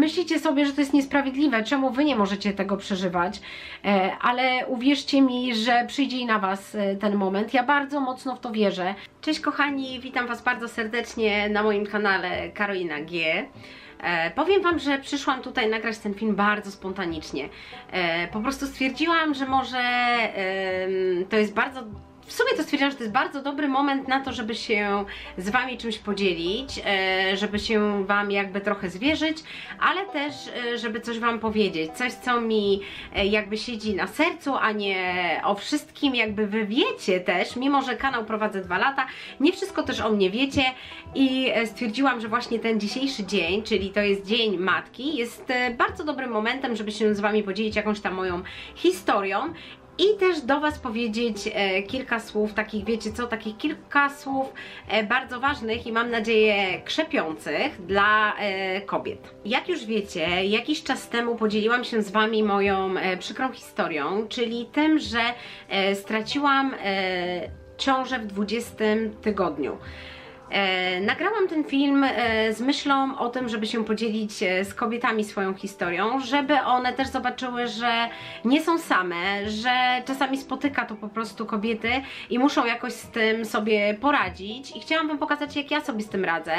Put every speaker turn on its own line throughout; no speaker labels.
Myślicie sobie, że to jest niesprawiedliwe, czemu wy nie możecie tego przeżywać, e, ale uwierzcie mi, że przyjdzie i na was e, ten moment. Ja bardzo mocno w to wierzę. Cześć kochani, witam was bardzo serdecznie na moim kanale Karolina G. E, powiem Wam, że przyszłam tutaj nagrać ten film bardzo spontanicznie. Po prostu stwierdziłam, że może to jest bardzo w sumie to stwierdziłam, że to jest bardzo dobry moment na to, żeby się z Wami czymś podzielić, e, żeby się Wam jakby trochę zwierzyć, ale też, e, żeby coś Wam powiedzieć, coś co mi e, jakby siedzi na sercu, a nie o wszystkim jakby Wy wiecie też, mimo że kanał prowadzę dwa lata, nie wszystko też o mnie wiecie i stwierdziłam, że właśnie ten dzisiejszy dzień, czyli to jest Dzień Matki, jest bardzo dobrym momentem, żeby się z Wami podzielić jakąś tam moją historią i też do Was powiedzieć e, kilka słów, takich wiecie co, takich kilka słów e, bardzo ważnych i mam nadzieję krzepiących dla e, kobiet. Jak już wiecie, jakiś czas temu podzieliłam się z Wami moją przykrą historią, czyli tym, że straciłam ciążę w 20 tygodniu. E, nagrałam ten film e, z myślą o tym, żeby się podzielić e, z kobietami swoją historią, żeby one też zobaczyły, że nie są same, że czasami spotyka to po prostu kobiety i muszą jakoś z tym sobie poradzić i chciałam Wam pokazać, jak ja sobie z tym radzę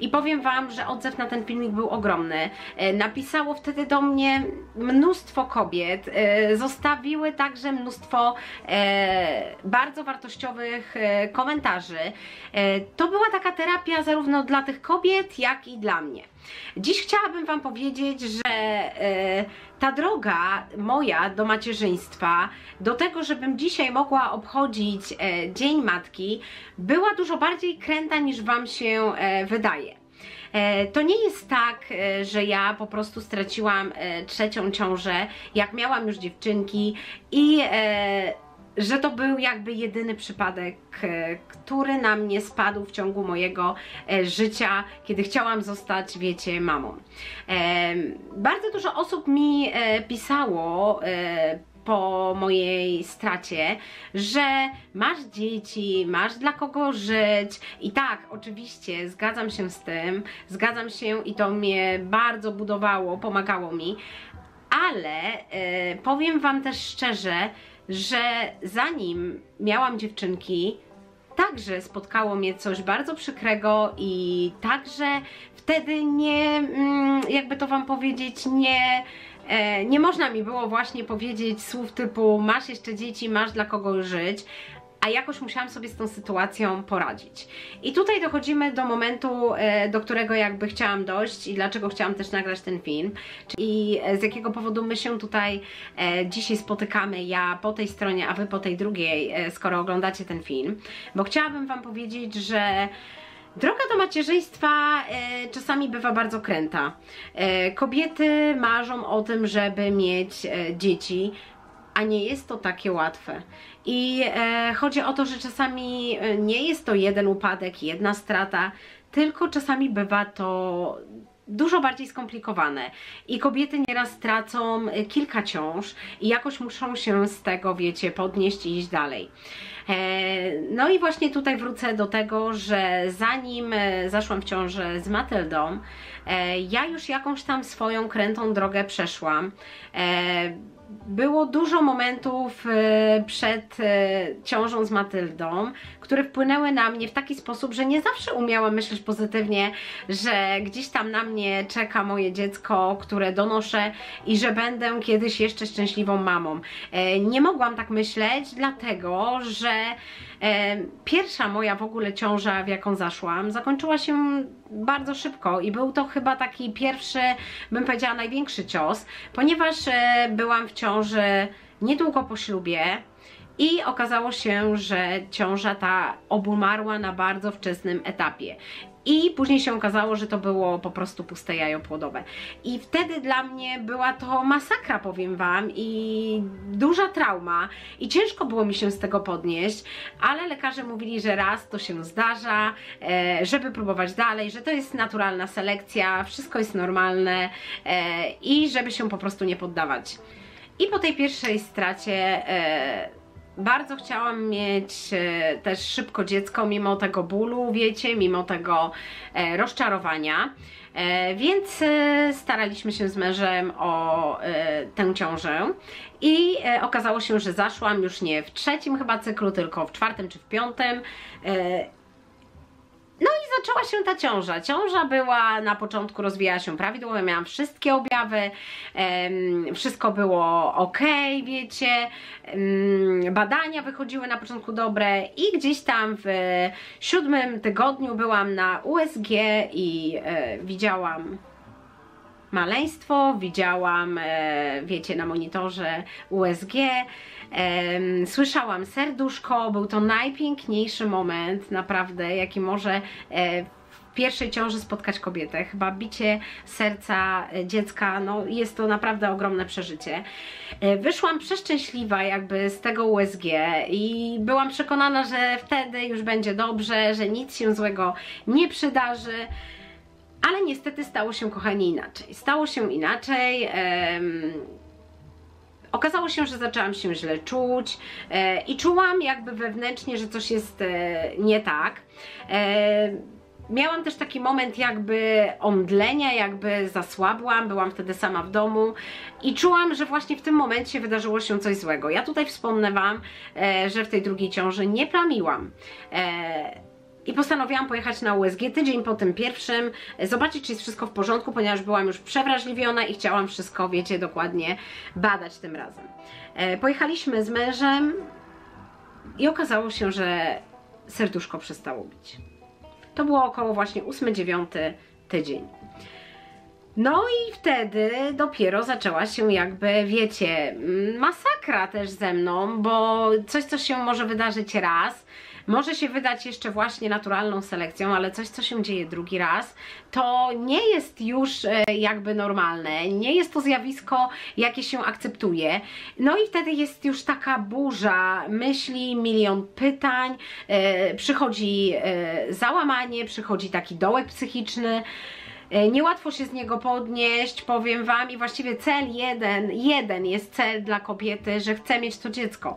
i powiem Wam, że odzew na ten filmik był ogromny. E, napisało wtedy do mnie mnóstwo kobiet, e, zostawiły także mnóstwo e, bardzo wartościowych komentarzy. To była taka terapia zarówno dla tych kobiet, jak i dla mnie. Dziś chciałabym Wam powiedzieć, że e, ta droga moja do macierzyństwa, do tego, żebym dzisiaj mogła obchodzić e, Dzień Matki, była dużo bardziej kręta niż Wam się e, wydaje. To nie jest tak, że ja po prostu straciłam trzecią ciążę, jak miałam już dziewczynki i że to był jakby jedyny przypadek, e, który na mnie spadł w ciągu mojego e, życia, kiedy chciałam zostać, wiecie, mamą. E, Bardzo dużo osób mi pisało po mojej stracie, że masz dzieci, masz dla kogo żyć i tak, oczywiście zgadzam się z tym, zgadzam się i to mnie bardzo budowało, pomagało mi, ale powiem Wam też szczerze, że zanim miałam dziewczynki, także spotkało mnie coś bardzo przykrego i także wtedy nie, mm, jakby to Wam powiedzieć, nie, e, nie można mi było właśnie powiedzieć słów typu masz jeszcze dzieci, masz dla kogo żyć, a jakoś musiałam sobie z tą sytuacją poradzić. I tutaj dochodzimy do momentu, e, do którego jakby chciałam dojść i dlaczego chciałam też nagrać ten film. I e, z jakiego powodu my się tutaj e, dzisiaj spotykamy, ja po tej stronie, a wy po tej drugiej, skoro oglądacie ten film. Bo chciałabym wam powiedzieć, że Droga do macierzyństwa e, czasami bywa bardzo kręta. E, kobiety marzą o tym, żeby mieć e, dzieci, a nie jest to takie łatwe. I e, chodzi o to, że czasami e, nie jest to jeden upadek, jedna strata, tylko czasami bywa to dużo bardziej skomplikowane i kobiety nieraz tracą e, kilka ciąż i jakoś muszą się z tego, wiecie, podnieść i iść dalej. E, No i właśnie tutaj wrócę do tego, że zanim zaszłam w ciążę z Matyldą, ja już jakąś tam swoją krętą drogę przeszłam. Było dużo momentów e, przed e, ciążą z Matyldą, które wpłynęły na mnie w taki sposób, że nie zawsze umiałam myśleć pozytywnie, że gdzieś tam na mnie czeka moje dziecko, które donoszę i że będę kiedyś jeszcze szczęśliwą mamą. E, Nie mogłam tak myśleć, dlatego że pierwsza moja w ogóle ciąża, w jaką zaszłam, zakończyła się bardzo szybko i był to chyba taki pierwszy, bym powiedziała, największy cios, ponieważ e, byłam w ciąży niedługo po ślubie. I okazało się, że ciąża ta obumarła na bardzo wczesnym etapie. I później się okazało, że to było po prostu puste jajo płodowe. I wtedy dla mnie była to masakra, powiem Wam, i duża trauma. I ciężko było mi się z tego podnieść, ale lekarze mówili, że raz to się zdarza, e, żeby próbować dalej, że to jest naturalna selekcja, wszystko jest normalne e, i żeby się po prostu nie poddawać. I po tej pierwszej stracie e, bardzo chciałam mieć e, też szybko dziecko, mimo tego bólu, wiecie, mimo tego e, rozczarowania. E, więc staraliśmy się z mężem o tę ciążę i okazało się, że zaszłam już nie w trzecim chyba cyklu, tylko w czwartym czy w piątym. Zaczęła się ta ciąża. Ciąża była na początku, rozwijała się prawidłowo, miałam wszystkie objawy, wszystko było ok, wiecie, badania wychodziły na początku dobre i gdzieś tam w siódmym tygodniu byłam na USG i e, widziałam maleństwo, widziałam, e, wiecie, na monitorze USG, słyszałam serduszko, był to najpiękniejszy moment, naprawdę, jaki może e, pierwszej ciąży spotkać kobietę. Chyba bicie serca e, dziecka, no jest to naprawdę ogromne przeżycie. Wyszłam przeszczęśliwa jakby z tego USG i byłam przekonana, że wtedy już będzie dobrze, że nic się złego nie przydarzy. Ale niestety stało się, kochani, inaczej. Stało się inaczej. em, okazało się, że zaczęłam się źle czuć e, i czułam jakby wewnętrznie, że coś jest e, nie tak. E, Miałam też taki moment jakby omdlenia, jakby zasłabłam, byłam wtedy sama w domu i czułam, że właśnie w tym momencie wydarzyło się coś złego. Ja tutaj wspomnę Wam, e, że w tej drugiej ciąży nie plamiłam. I postanowiłam pojechać na USG tydzień po tym pierwszym, zobaczyć, czy jest wszystko w porządku, ponieważ byłam już przewrażliwiona i chciałam wszystko, wiecie, dokładnie badać tym razem. E, pojechaliśmy z mężem i okazało się, że serduszko przestało bić. To było około właśnie 8-9 tydzień. No i wtedy dopiero zaczęła się jakby, wiecie, mm, masakra też ze mną, bo coś, co się może wydarzyć raz, może się wydać jeszcze właśnie naturalną selekcją, ale coś, co się dzieje drugi raz, to nie jest już e, jakby normalne, nie jest to zjawisko, jakie się akceptuje. No i wtedy jest już taka burza myśli, milion pytań, e, przychodzi e, załamanie, przychodzi taki dołek psychiczny. Niełatwo się z niego podnieść, powiem Wam, i właściwie cel jeden, jeden jest cel dla kobiety, że chce mieć to dziecko.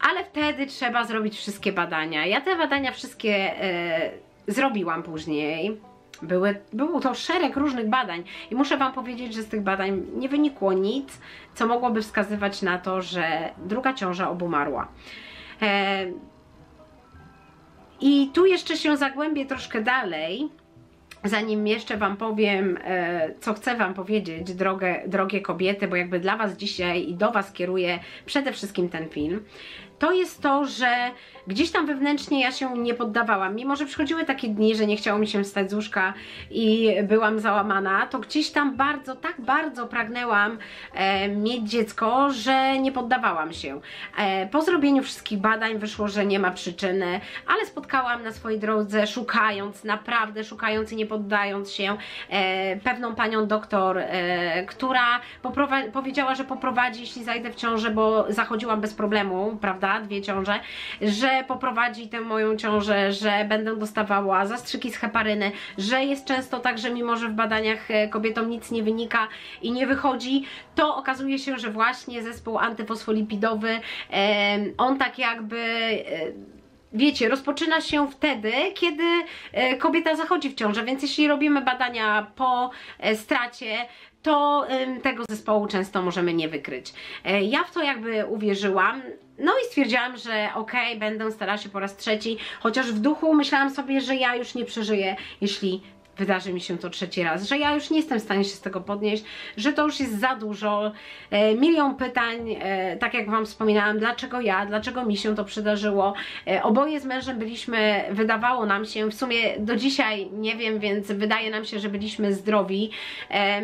Ale wtedy trzeba zrobić wszystkie badania. Ja te badania wszystkie e, zrobiłam później. Były, był to szereg różnych badań i muszę Wam powiedzieć, że z tych badań nie wynikło nic, co mogłoby wskazywać na to, że druga ciąża obumarła. E, I tu jeszcze się zagłębię troszkę dalej, Zanim jeszcze Wam powiem, e, co chcę Wam powiedzieć, drogie, drogie kobiety, bo jakby dla Was dzisiaj i do Was kieruję przede wszystkim ten film, to jest to, że gdzieś tam wewnętrznie ja się nie poddawałam. Mimo, że przychodziły takie dni, że nie chciało mi się wstać z łóżka i byłam załamana, to gdzieś tam bardzo, tak bardzo pragnęłam e, mieć dziecko, że nie poddawałam się. E, po zrobieniu wszystkich badań wyszło, że nie ma przyczyny, ale spotkałam na swojej drodze, szukając, naprawdę szukając i nie poddając się, e, pewną panią doktor, e, która powiedziała, że poprowadzi, jeśli zajdę w ciążę, bo zachodziłam bez problemu, prawda? Dwie ciąże, że poprowadzi tę moją ciążę, że będę dostawała zastrzyki z heparyny, że jest często tak, że mimo, że w badaniach e, kobietom nic nie wynika i nie wychodzi, to okazuje się, że właśnie zespół antyfosfolipidowy, on tak jakby e, wiecie, rozpoczyna się wtedy, kiedy e, kobieta zachodzi w ciążę, więc jeśli robimy badania po stracie, to tego zespołu często możemy nie wykryć. Ja w to jakby uwierzyłam, no i stwierdziłam, że okej, okay, będę starała się po raz trzeci, chociaż w duchu myślałam sobie, że ja już nie przeżyję, jeśli wydarzy mi się to trzeci raz, że ja już nie jestem w stanie się z tego podnieść, że to już jest za dużo, e, milion pytań, e, tak jak Wam wspominałam, dlaczego ja, dlaczego mi się to przydarzyło. E, oboje z mężem byliśmy, wydawało nam się, w sumie do dzisiaj nie wiem, więc wydaje nam się, że byliśmy zdrowi. E,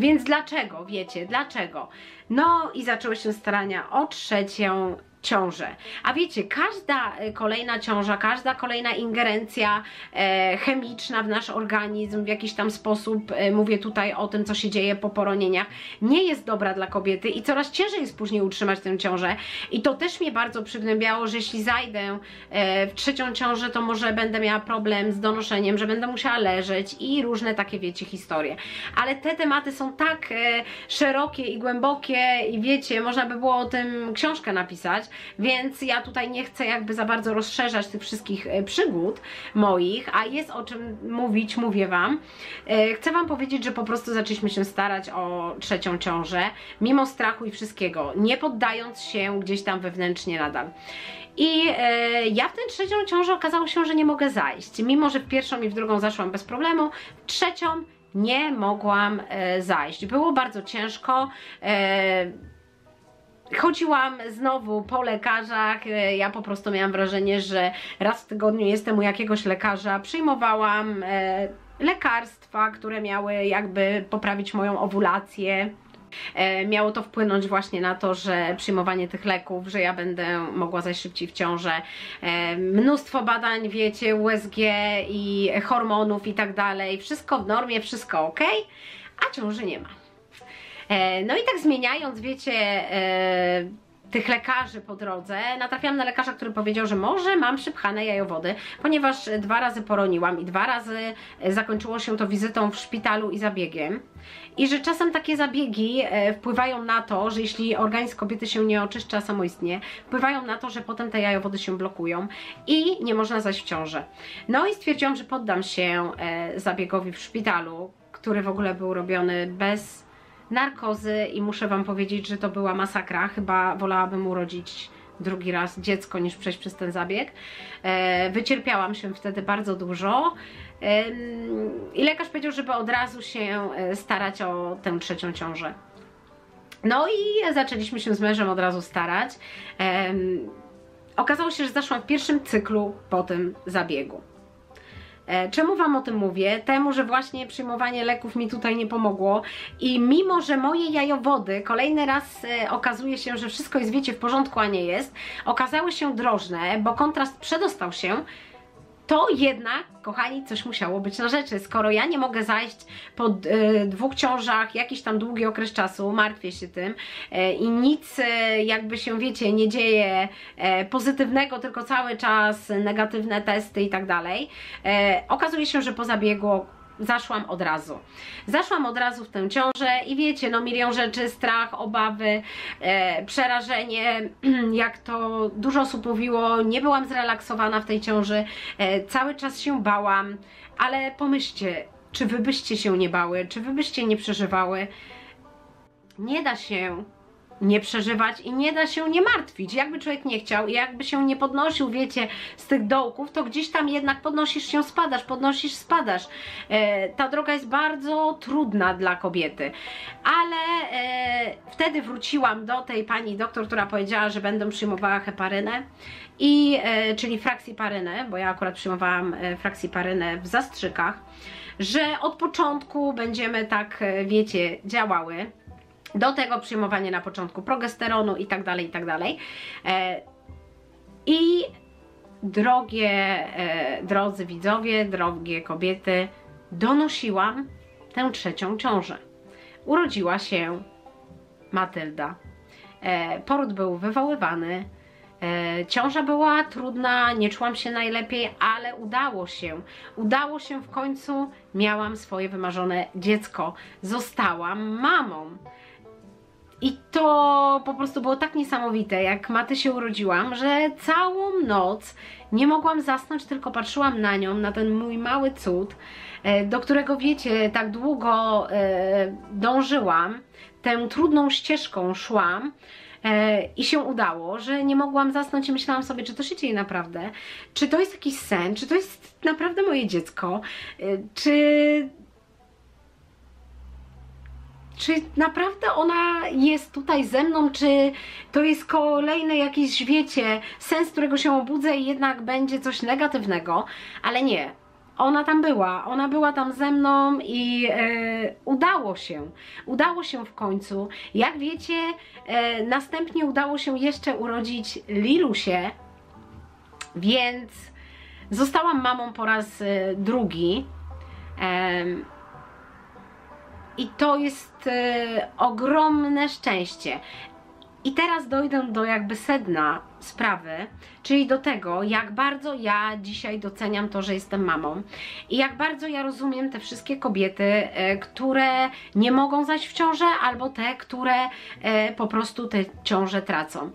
więc dlaczego, wiecie, dlaczego? No i zaczęły się starania o trzecią ciążę. A wiecie, każda e, kolejna ciąża, każda kolejna ingerencja e, chemiczna w nasz organizm w jakiś tam sposób, e, mówię tutaj o tym, co się dzieje po poronieniach, nie jest dobra dla kobiety i coraz ciężej jest później utrzymać tę ciążę. I to też mnie bardzo przygnębiało, że jeśli zajdę w trzecią ciążę, to może będę miała problem z donoszeniem, że będę musiała leżeć i różne takie, wiecie, historie. Ale te tematy są tak szerokie i głębokie i wiecie, można by było o tym książkę napisać, więc ja tutaj nie chcę jakby za bardzo rozszerzać tych wszystkich e, przygód moich, a jest o czym mówić, mówię Wam. E, chcę Wam powiedzieć, że po prostu zaczęliśmy się starać o trzecią ciążę, mimo strachu i wszystkiego, nie poddając się gdzieś tam wewnętrznie nadal. I e, ja w tę trzecią ciążę okazało się, że nie mogę zajść. Mimo, że w pierwszą i w drugą zaszłam bez problemu, trzecią nie mogłam e, zajść. Było bardzo ciężko. E, chodziłam znowu po lekarzach. E, ja po prostu miałam wrażenie, że raz w tygodniu jestem u jakiegoś lekarza. Przyjmowałam e, lekarstwa, które miały jakby poprawić moją owulację. E, miało to wpłynąć właśnie na to, że przyjmowanie tych leków, że ja będę mogła zajść szybciej w ciążę. Mnóstwo badań, wiecie, USG i hormonów i tak dalej. Wszystko w normie, wszystko ok, a ciąży nie ma. E, no i tak zmieniając, wiecie, tych lekarzy po drodze, natrafiłam na lekarza, który powiedział, że może mam przypchane jajowody, ponieważ dwa razy poroniłam i dwa razy zakończyło się to wizytą w szpitalu i zabiegiem. I że czasem takie zabiegi e, wpływają na to, że jeśli organizm kobiety się nie oczyszcza samoistnie, wpływają na to, że potem te jajowody się blokują i nie można zajść w ciążę. No i stwierdziłam, że poddam się e, zabiegowi w szpitalu, który w ogóle był robiony bez narkozy i muszę Wam powiedzieć, że to była masakra. Chyba wolałabym urodzić drugi raz dziecko niż przejść przez ten zabieg. E, wycierpiałam się wtedy bardzo dużo. I lekarz powiedział, żeby od razu się e, starać o tę trzecią ciążę. No i zaczęliśmy się z mężem od razu starać. Okazało się, że zaszłam w pierwszym cyklu po tym zabiegu. E, czemu Wam o tym mówię? Temu, że właśnie przyjmowanie leków mi tutaj nie pomogło i mimo, że moje jajowody kolejny raz e, okazuje się, że wszystko jest wiecie w porządku, a nie jest, okazały się drożne, bo kontrast przedostał się, to jednak, kochani, coś musiało być na rzeczy. Skoro ja nie mogę zajść po y, dwóch ciążach jakiś tam długi okres czasu, martwię się tym y, i nic y, jakby się, wiecie, nie dzieje pozytywnego, tylko cały czas negatywne testy i tak dalej, okazuje się, że po zabiegu zaszłam od razu. Zaszłam od razu w tę ciążę i wiecie, no milion rzeczy, strach, obawy, e, przerażenie, jak to dużo osób mówiło, nie byłam zrelaksowana w tej ciąży, e, cały czas się bałam, ale pomyślcie, czy wy byście się nie bały, czy wy byście nie przeżywały? Nie da się nie przeżywać i nie da się nie martwić. Jakby człowiek nie chciał i jakby się nie podnosił, wiecie, z tych dołków, to gdzieś tam jednak podnosisz się, spadasz, podnosisz, spadasz. E, ta droga jest bardzo trudna dla kobiety. Ale e, wtedy wróciłam do tej pani doktor, która powiedziała, że będę przyjmowała heparynę, i, e, czyli fraksiparynę, bo ja akurat przyjmowałam e, fraksiparynę w zastrzykach, że od początku będziemy tak, e, wiecie, działały do tego przyjmowanie na początku progesteronu i tak dalej, i tak dalej. E, I drogie, e, drodzy widzowie, drogie kobiety, donosiłam tę trzecią ciążę. Urodziła się Matylda. E, poród był wywoływany, Ciąża była trudna, nie czułam się najlepiej, ale udało się. Udało się w końcu, miałam swoje wymarzone dziecko. Zostałam mamą. I to po prostu było tak niesamowite, jak Maty się urodziłam, że całą noc nie mogłam zasnąć, tylko patrzyłam na nią, na ten mój mały cud, e, do którego wiecie, tak długo e, dążyłam, tę trudną ścieżką szłam. E, I się udało, że nie mogłam zasnąć i myślałam sobie, czy to się dzieje naprawdę, czy to jest jakiś sen, czy to jest naprawdę moje dziecko, czy czy naprawdę ona jest tutaj ze mną, czy to jest kolejny jakiś, wiecie, sens, którego się obudzę i jednak będzie coś negatywnego, ale nie. Ona tam była, ona była tam ze mną i e, udało się, udało się w końcu. Jak wiecie, e, następnie udało się jeszcze urodzić Lilusie, więc zostałam mamą po raz e, drugi. I to jest e, ogromne szczęście. I teraz dojdę do jakby sedna sprawy, czyli do tego, jak bardzo ja dzisiaj doceniam to, że jestem mamą i jak bardzo ja rozumiem te wszystkie kobiety, e, które nie mogą zaś w ciążę, albo te, które e, po prostu te ciąże tracą.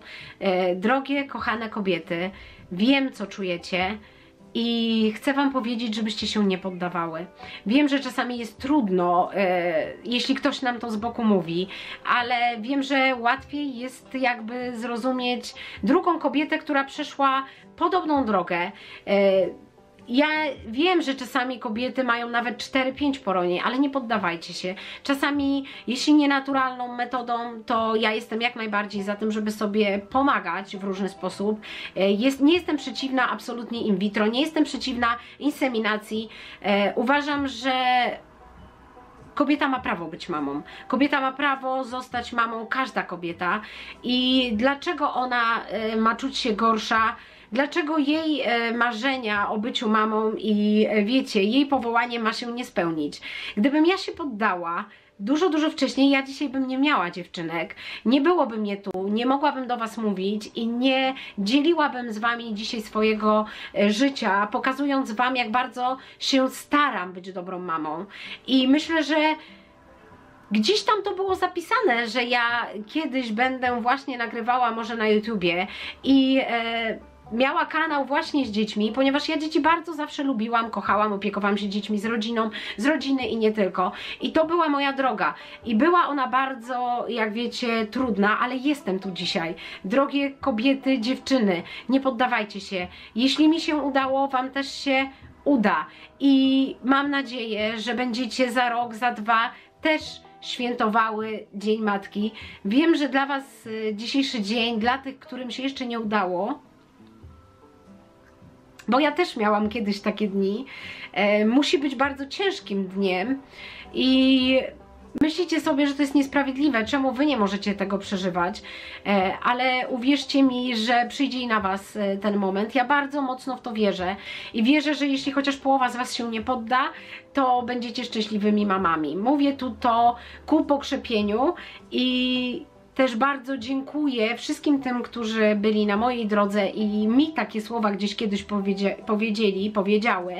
Drogie, kochane kobiety, wiem, co czujecie. I chcę Wam powiedzieć, żebyście się nie poddawały. Wiem, że czasami jest trudno, e, jeśli ktoś nam to z boku mówi, ale wiem, że łatwiej jest jakby zrozumieć drugą kobietę, która przeszła podobną drogę. E, ja wiem, że czasami kobiety mają nawet 4-5 poronień, ale nie poddawajcie się. Czasami, jeśli nie naturalną metodą, to ja jestem jak najbardziej za tym, żeby sobie pomagać w różny sposób. E, jest, nie jestem przeciwna absolutnie in vitro, nie jestem przeciwna inseminacji. E, uważam, że kobieta ma prawo być mamą. Kobieta ma prawo zostać mamą, każda kobieta. I dlaczego ona e, ma czuć się gorsza? Dlaczego jej e, marzenia o byciu mamą i e, wiecie, jej powołanie ma się nie spełnić. Gdybym ja się poddała, dużo, dużo wcześniej ja dzisiaj bym nie miała dziewczynek, nie byłoby mnie tu, nie mogłabym do Was mówić i nie dzieliłabym z Wami dzisiaj swojego e, życia, pokazując Wam, jak bardzo się staram być dobrą mamą. I myślę, że Gdzieś tam to było zapisane, że ja kiedyś będę właśnie nagrywała może na YouTubie i miała kanał właśnie z dziećmi, ponieważ ja dzieci bardzo zawsze lubiłam, kochałam, opiekowałam się dziećmi z rodziną, z rodziny i nie tylko. I to była moja droga. I była ona bardzo, jak wiecie, trudna, ale jestem tu dzisiaj. Drogie kobiety, dziewczyny, nie poddawajcie się. Jeśli mi się udało, Wam też się uda. I mam nadzieję, że będziecie za rok, za dwa też świętowały Dzień Matki. Wiem, że dla Was y, dzisiejszy dzień, dla tych, którym się jeszcze nie udało, bo ja też miałam kiedyś takie dni, e, musi być bardzo ciężkim dniem i Myślicie sobie, że to jest niesprawiedliwe, czemu wy nie możecie tego przeżywać, e, ale uwierzcie mi, że przyjdzie i na was e, ten moment. Ja bardzo mocno w to wierzę i wierzę, że jeśli chociaż połowa z was się nie podda, to będziecie szczęśliwymi mamami. Mówię tu to ku pokrzepieniu i też bardzo dziękuję wszystkim tym, którzy byli na mojej drodze i mi takie słowa gdzieś kiedyś powiedzie powiedzieli, powiedziały.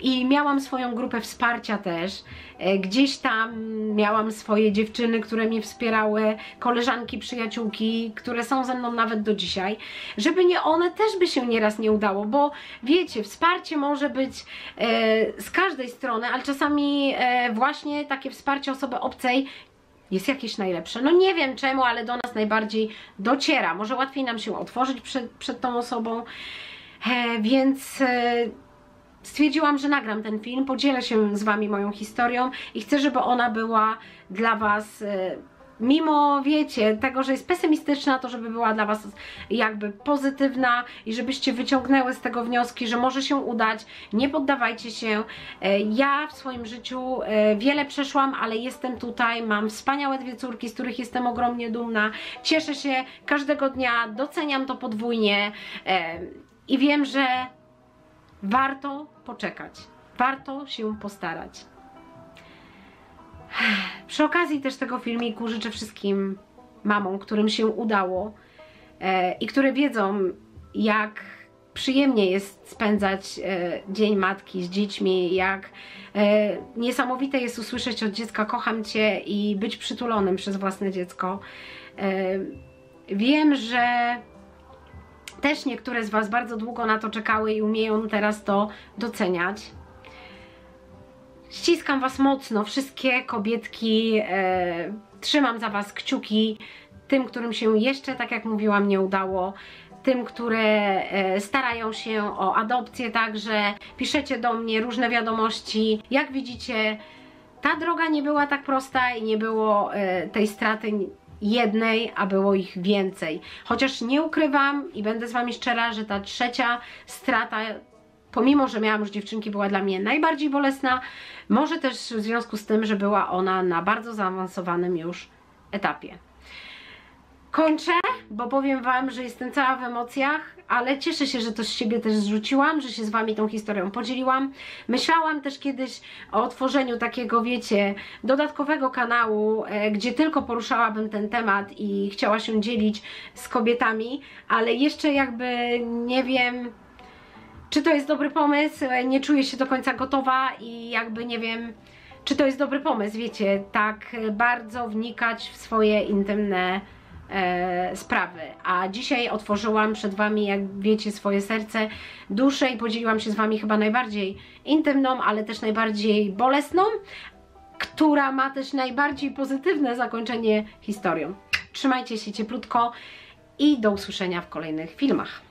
I miałam swoją grupę wsparcia też. E, gdzieś tam miałam swoje dziewczyny, które mnie wspierały, koleżanki, przyjaciółki, które są ze mną nawet do dzisiaj. Żeby nie one też by się nieraz nie udało, bo wiecie, wsparcie może być e, z każdej strony, ale czasami e, właśnie takie wsparcie osoby obcej jest jakieś najlepsze. No nie wiem czemu, ale do nas najbardziej dociera. Może łatwiej nam się otworzyć przed, przed tą osobą, e, więc... E, stwierdziłam, że nagram ten film, podzielę się z Wami moją historią i chcę, żeby ona była dla Was e, mimo, wiecie, tego, że jest pesymistyczna, to żeby była dla Was jakby pozytywna i żebyście wyciągnęły z tego wnioski, że może się udać, nie poddawajcie się. E, ja w swoim życiu e, wiele przeszłam, ale jestem tutaj, mam wspaniałe dwie córki, z których jestem ogromnie dumna, cieszę się. Każdego dnia, doceniam to podwójnie. E, i wiem, że warto poczekać, warto się postarać. Przy okazji też tego filmiku życzę wszystkim mamom, którym się udało e, i które wiedzą, jak przyjemnie jest spędzać e, Dzień Matki z dziećmi, jak e, niesamowite jest usłyszeć od dziecka kocham Cię i być przytulonym przez własne dziecko. E, wiem, że też niektóre z Was bardzo długo na to czekały i umieją teraz to doceniać. Ściskam Was mocno, wszystkie kobietki, e, trzymam za Was kciuki, tym, którym się jeszcze, tak jak mówiłam, nie udało, tym, które e, starają się o adopcję także, piszecie do mnie różne wiadomości. Jak widzicie, ta droga nie była tak prosta i nie było e, tej straty jednej, a było ich więcej. Chociaż nie ukrywam i będę z Wami szczera, że ta trzecia strata pomimo, że miałam już dziewczynki, była dla mnie najbardziej bolesna. Może też w związku z tym, że była ona na bardzo zaawansowanym już etapie. Kończę. bo powiem Wam, że jestem cała w emocjach, ale cieszę się, że to z siebie też zrzuciłam, że się z Wami tą historią podzieliłam. Myślałam też kiedyś o otworzeniu takiego, wiecie, dodatkowego kanału, e, gdzie tylko poruszałabym ten temat i chciała się dzielić z kobietami, ale jeszcze jakby nie wiem, czy to jest dobry pomysł, e, nie czuję się do końca gotowa i jakby nie wiem, czy to jest dobry pomysł, wiecie, tak bardzo wnikać w swoje intymne e, sprawy. A dzisiaj otworzyłam przed Wami, jak wiecie, swoje serce, duszę i podzieliłam się z Wami chyba najbardziej intymną, ale też najbardziej bolesną, która ma też najbardziej pozytywne zakończenie historią. Trzymajcie się cieplutko i do usłyszenia w kolejnych filmach.